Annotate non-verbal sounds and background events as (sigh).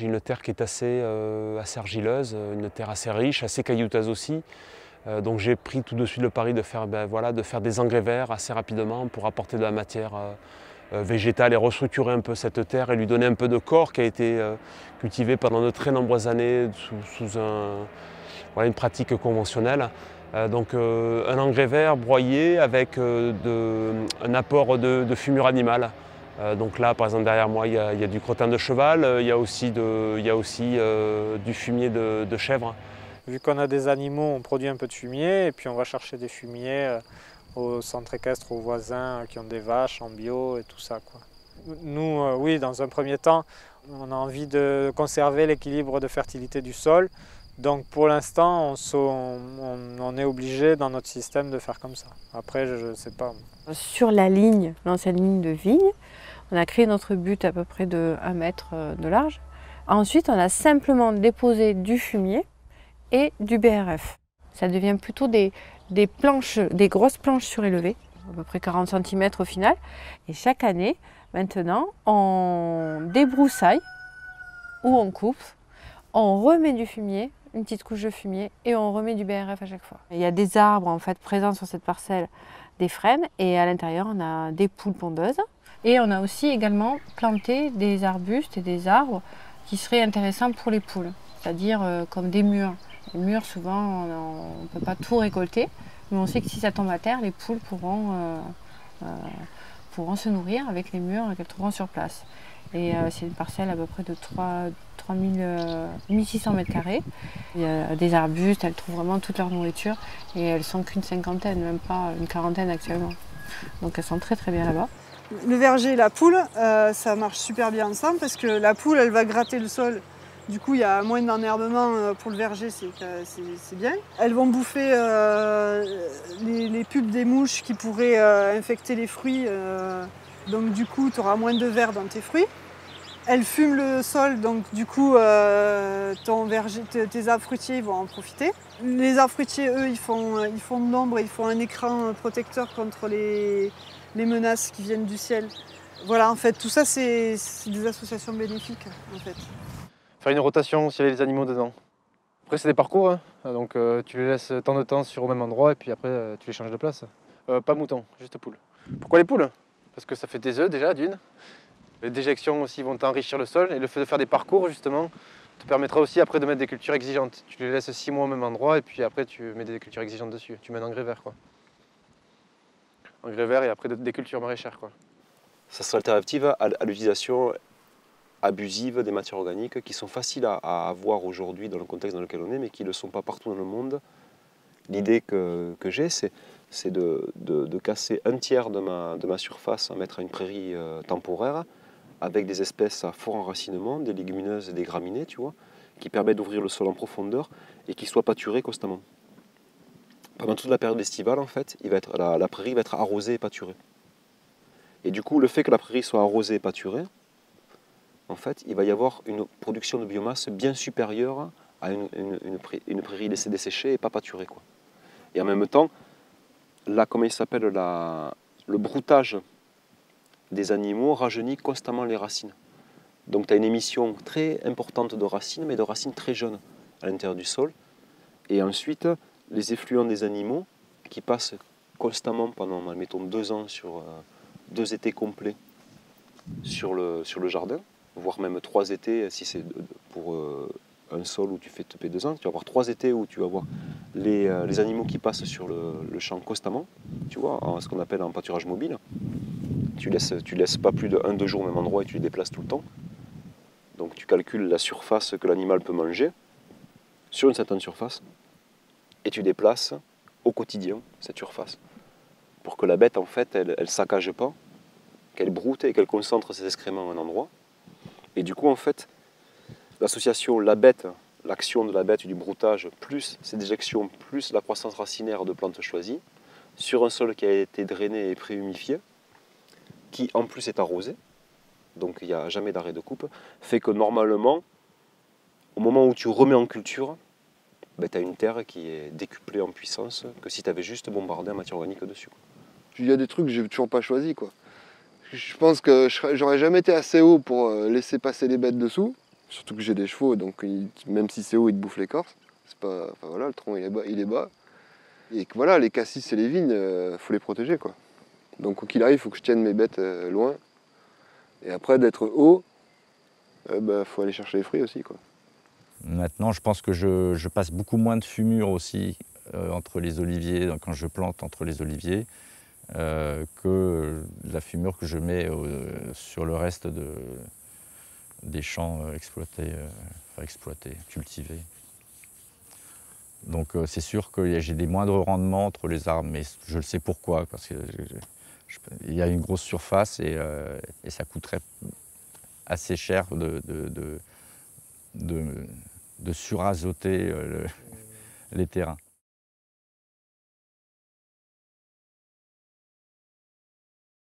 J'ai une terre qui est assez, assez argileuse, une terre assez riche, assez caillouteuse aussi. donc j'ai pris tout de suite le pari de faire, ben, voilà, de faire des engrais verts assez rapidement pour apporter de la matière végétale et restructurer un peu cette terre et lui donner un peu de corps qui a été cultivé pendant de très nombreuses années sous, une pratique conventionnelle. Euh, donc euh, un engrais vert broyé avec euh, un apport de, fumure animale. Donc là, par exemple, derrière moi, il y, a, du crottin de cheval, il y a aussi, du fumier de, chèvre. Vu qu'on a des animaux, on produit un peu de fumier et puis on va chercher des fumiers au centre équestre, aux voisins qui ont des vaches en bio et tout ça. Nous, oui, dans un premier temps, on a envie de conserver l'équilibre de fertilité du sol. Donc pour l'instant, on, est obligé dans notre système de faire comme ça. Après, je ne sais pas. Sur la ligne, l'ancienne ligne de vigne, on a créé notre but à peu près de 1 mètre euh, de large. Ensuite, on a simplement déposé du fumier et du BRF. Ça devient plutôt des, planches, des grosses planches surélevées, à peu près 40 cm au final. Et chaque année, maintenant, on débroussaille ou on coupe, on remet du fumier une petite couche de fumier et on remet du BRF à chaque fois. Il y a des arbres en fait présents sur cette parcelle, des frênes et à l'intérieur on a des poules pondeuses. Et on a aussi également planté des arbustes et des arbres qui seraient intéressants pour les poules, c'est-à-dire euh, comme des murs. Les murs souvent on ne peut pas tout récolter, mais on sait que si ça tombe à terre, les poules pourront, euh, euh, pourront se nourrir avec les murs qu'elles trouveront sur place. Et c'est une parcelle à peu près de 3, 1600 mètres carrés. Il y a des arbustes, elles trouvent vraiment toute leur nourriture et elles sont qu'une cinquantaine, même pas une quarantaine actuellement. Donc elles sont très très bien là-bas. Le verger et la poule, euh, ça marche super bien ensemble parce que la poule, elle va gratter le sol. Du coup, il y a moins d'enherbement euh, pour le verger, c'est bien. Elles vont bouffer euh, les, les, pubs des mouches qui pourraient infecter les fruits. donc du coup, tu auras moins de verre dans tes fruits. Elle fume le sol, donc du coup, euh, tes arbres fruitiers vont en profiter. Les arbres fruitiers, eux, ils font, ils font de l'ombre, ils font un écran protecteur contre les, menaces qui viennent du ciel. Voilà, en fait, tout ça, c'est des associations bénéfiques, en fait. Faire une rotation s'il y a les animaux dedans. Après, c'est des parcours, hein. donc euh, tu les laisses tant de temps sur au même endroit et puis après, euh, tu les changes de place. pas mouton, juste poule. Pourquoi les poules? Parce que ça fait des œufs déjà, d'une. Les déjections aussi vont enrichir le sol et le fait de faire des parcours justement te permettra aussi après de mettre des cultures exigeantes. Tu les laisses six mois au même endroit et puis après tu mets des cultures exigeantes dessus. Tu mets un engrais vert quoi. Engrais vert et après des cultures maraîchères quoi. Ça sera alternative à, l'utilisation abusive des matières organiques qui sont faciles à, avoir aujourd'hui dans le contexte dans lequel on est mais qui ne le sont pas partout dans le monde. L'idée que, j'ai c'est de, casser un tiers de ma, de ma surface à mettre à une prairie euh, temporaire avec des espèces à fort enracinement, des légumineuses et des graminées, tu vois, qui permettent d'ouvrir le sol en profondeur et qui ne soient pâturés constamment. Pendant toute la période estivale, en fait, la, prairie va être arrosée et pâturée. Et du coup, le fait que la prairie soit arrosée et pâturée, en fait, il va y avoir une production de biomasse bien supérieure à une, prairie laissée desséchée et pas pâturée. Quoi. Et en même temps, comment il s'appelle, le broutage des animaux rajeunit constamment les racines. Donc tu as une émission très importante de racines, mais de racines très jeunes à l'intérieur du sol. Et ensuite, les effluents des animaux qui passent constamment pendant, mettons, deux ans sur euh, deux étés complets sur le, jardin, voire même trois étés si c'est pour euh, un sol où tu fais te deux ans. Tu vas avoir trois étés où tu vas avoir les, euh, les animaux qui passent sur le, champ constamment, tu vois, ce qu'on appelle un pâturage mobile tu laisses, laisses pas plus de 1-2 jours au même endroit et tu les déplaces tout le temps. Donc tu calcules la surface que l'animal peut manger sur une certaine surface et tu déplaces au quotidien cette surface pour que la bête en fait elle ne saccage pas, qu'elle broute et qu'elle concentre ses excréments à un endroit. Et du coup en fait l'association la bête, l'action de la bête du broutage plus ses déjections plus la croissance racinaire de plantes choisies sur un sol qui a été drainé et préhumifié, qui en plus est arrosé, donc il n'y a jamais d'arrêt de coupe, fait que normalement, au moment où tu remets en culture, ben, tu as une terre qui est décuplée en puissance que si tu avais juste bombardé en matière organique dessus. Il y a des trucs que j'ai toujours pas choisi. Quoi. Je pense que j'aurais jamais été assez haut pour euh, laisser passer les bêtes dessous. Surtout que j'ai des chevaux, donc même si c'est haut, ils te bouffent l'écorce. C'est pas, enfin voilà, le tronc il est bas. Et voilà, les cassis et les vignes, euh, faut les protéger quoi. Donc quoi qu'il arrive, il faut que je tienne mes bêtes euh, loin. Et après d'être haut, il bah, faut aller chercher les fruits aussi quoi. Maintenant, je pense que je, passe beaucoup moins de fumure aussi euh, entre les oliviers, quand je plante entre les oliviers, euh, que la fumure que je mets euh, sur le reste de, des champs euh, exploités, euh, exploités, cultivés. Donc euh, c'est sûr que j'ai des moindres rendements entre les arbres, mais je le sais pourquoi, parce qu'il y a une grosse surface et, euh, ça coûterait assez cher de, surazoter euh, le- (laughs) les terrains.